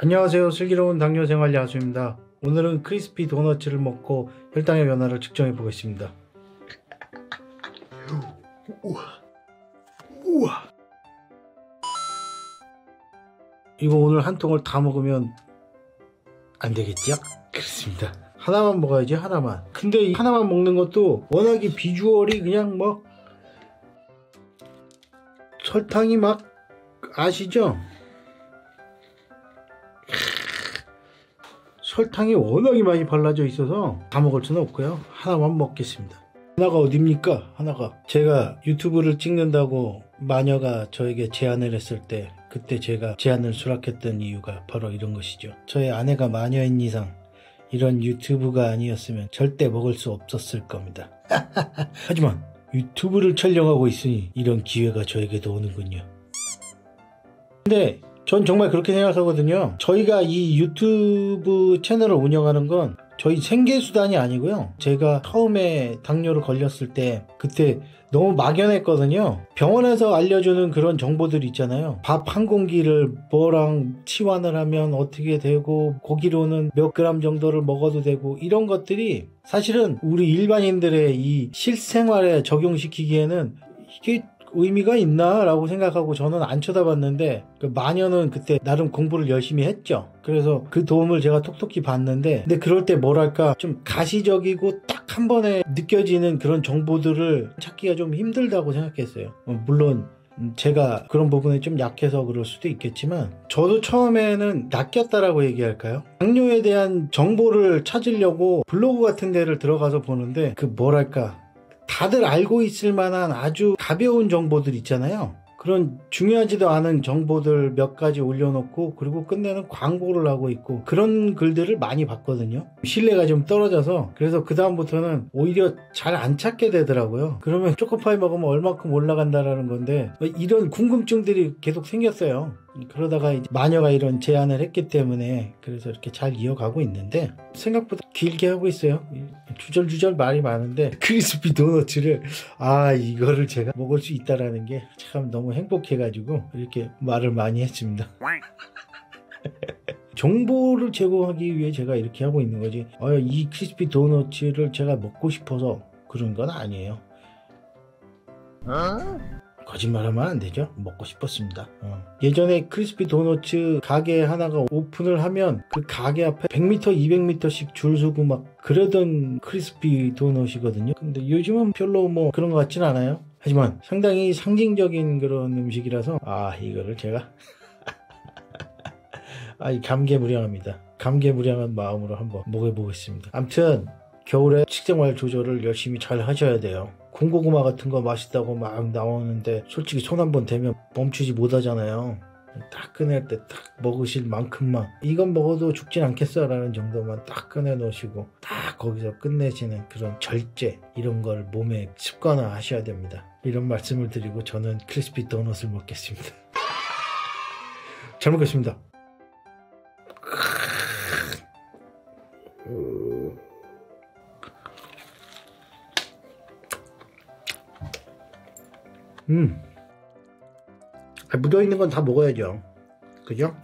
안녕하세요. 슬기로운 당뇨생활 야수입니다. 오늘은 크리스피 도너츠를 먹고 혈당의 변화를 측정해 보겠습니다. 우와. 우와. 이거 오늘 한 통을 다 먹으면 안 되겠죠? 그렇습니다. 하나만 먹어야지 하나만. 근데 이 하나만 먹는 것도 워낙에 비주얼이 그냥 뭐 설탕이 막 아시죠? 설탕이 워낙에 많이 발라져 있어서 다 먹을 수는 없고요. 하나만 먹겠습니다. 하나가 어딥니까? 하나가 제가 유튜브를 찍는다고 마녀가 저에게 제안을 했을 때 그때 제가 제안을 수락했던 이유가 바로 이런 것이죠. 저의 아내가 마녀인 이상 이런 유튜브가 아니었으면 절대 먹을 수 없었을 겁니다. 하지만 유튜브를 촬영하고 있으니 이런 기회가 저에게도 오는군요. 근데 전 정말 그렇게 생각하거든요. 저희가 이 유튜브 채널을 운영하는 건 저희 생계수단이 아니고요. 제가 처음에 당뇨를 걸렸을 때 그때 너무 막연했거든요. 병원에서 알려주는 그런 정보들 있잖아요. 밥 한 공기를 뭐랑 치환을 하면 어떻게 되고 고기로는 몇 그램 정도를 먹어도 되고 이런 것들이 사실은 우리 일반인들의 이 실생활에 적용시키기에는 이게 의미가 있나? 라고 생각하고 저는 안 쳐다봤는데 그 마녀는 그때 나름 공부를 열심히 했죠. 그래서 그 도움을 제가 톡톡히 받는데 근데 그럴 때 뭐랄까 좀 가시적이고 딱 한 번에 느껴지는 그런 정보들을 찾기가 좀 힘들다고 생각했어요. 어, 물론 제가 그런 부분에 좀 약해서 그럴 수도 있겠지만 저도 처음에는 낚였다라고 얘기할까요? 당뇨에 대한 정보를 찾으려고 블로그 같은 데를 들어가서 보는데 그 뭐랄까 다들 알고 있을 만한 아주 가벼운 정보들 있잖아요. 그런 중요하지도 않은 정보들 몇 가지 올려놓고 그리고 끝내는 광고를 하고 있고 그런 글들을 많이 봤거든요. 신뢰가 좀 떨어져서 그래서 그 다음부터는 오히려 잘 안 찾게 되더라고요. 그러면 초코파이 먹으면 얼마큼 올라간다라는 건데 뭐 이런 궁금증들이 계속 생겼어요. 그러다가 마녀가 이런 제안을 했기 때문에 그래서 이렇게 잘 이어가고 있는데 생각보다 길게 하고 있어요. 주절주절 말이 많은데 크리스피 도너츠를 아 이거를 제가 먹을 수 있다라는 게 참 너무 행복해가지고 이렇게 말을 많이 했습니다. 정보를 제공하기 위해 제가 이렇게 하고 있는 거지. 아, 이 크리스피 도너츠를 제가 먹고 싶어서 그런 건 아니에요. 어? 거짓말하면 안 되죠. 먹고 싶었습니다. 어. 예전에 크리스피 도너츠 가게 하나가 오픈을 하면 그 가게 앞에 100m, 200m씩 줄 서고 막 그러던 크리스피 도넛이거든요. 근데 요즘은 별로 뭐 그런 것 같진 않아요. 하지만 상당히 상징적인 그런 음식이라서 아 이거를 제가 아 감개무량합니다. 감개무량한 마음으로 한번 먹어보겠습니다. 암튼 겨울에 식생활 조절을 열심히 잘 하셔야 돼요. 군고구마 같은 거 맛있다고 막 나오는데 솔직히 손 한 번 대면 멈추지 못하잖아요. 딱 꺼낼 때 딱 먹으실 만큼만 이건 먹어도 죽진 않겠어 라는 정도만 딱 꺼내 놓으시고 딱 거기서 끝내시는 그런 절제 이런 걸 몸에 습관화 하셔야 됩니다. 이런 말씀을 드리고 저는 크리스피 도넛을 먹겠습니다. 잘 먹겠습니다. 음. 아, 묻어있는 건 다 먹어야죠. 그죠?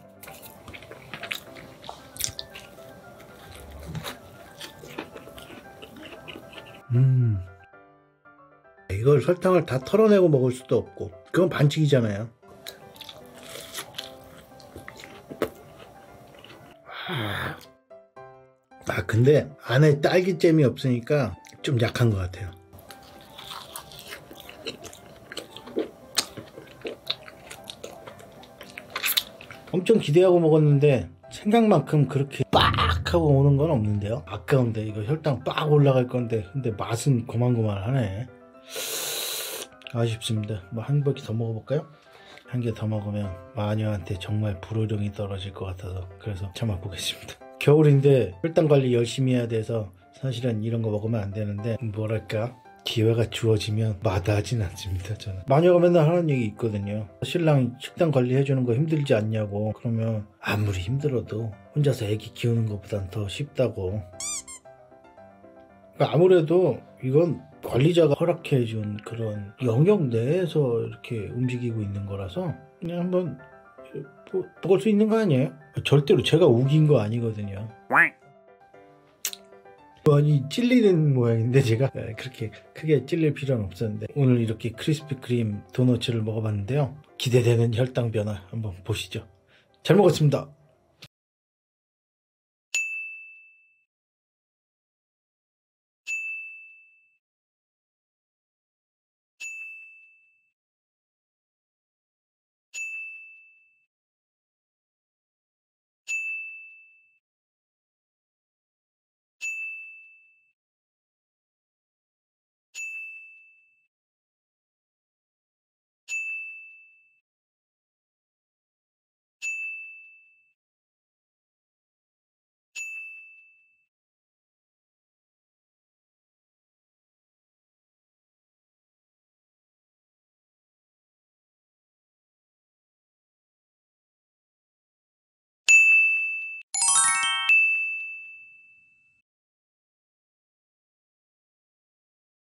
음. 이걸 설탕을 다 털어내고 먹을 수도 없고, 그건 반칙이잖아요. 아, 근데 안에 딸기잼이 없으니까 좀 약한 것 같아요. 엄청 기대하고 먹었는데 생각만큼 그렇게 빡 하고 오는 건 없는데요. 아까운데 이거 혈당 빡 올라갈 건데 근데 맛은 고만고만하네. 아쉽습니다. 뭐 한 바퀴 더 먹어볼까요? 한 개 더 먹으면 마녀한테 정말 불호령이 떨어질 것 같아서 그래서 참아보겠습니다. 겨울인데 혈당 관리 열심히 해야 돼서 사실은 이런 거 먹으면 안 되는데 뭐랄까 기회가 주어지면 마다하진 않습니다 저는 마녀가 맨날 하는 얘기 있거든요 신랑 식단 관리해주는 거 힘들지 않냐고 그러면 아무리 힘들어도 혼자서 애기 키우는 것보단 더 쉽다고 그러니까 아무래도 이건 관리자가 허락해준 그런 영역 내에서 이렇게 움직이고 있는 거라서 그냥 한번 뭐, 먹을 수 있는 거 아니에요? 절대로 제가 우긴 거 아니거든요. 많이 찔리는 모양인데 제가 네, 그렇게 크게 찔릴 필요는 없었는데 오늘 이렇게 크리스피 크림 도너츠를 먹어봤는데요. 기대되는 혈당 변화 한번 보시죠. 잘 먹었습니다.